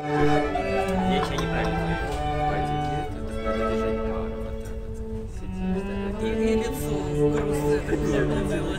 Я чай неправильно это надо держать пару, вот так вот. Сидишь, так вот. И, лицо в грустное такое было.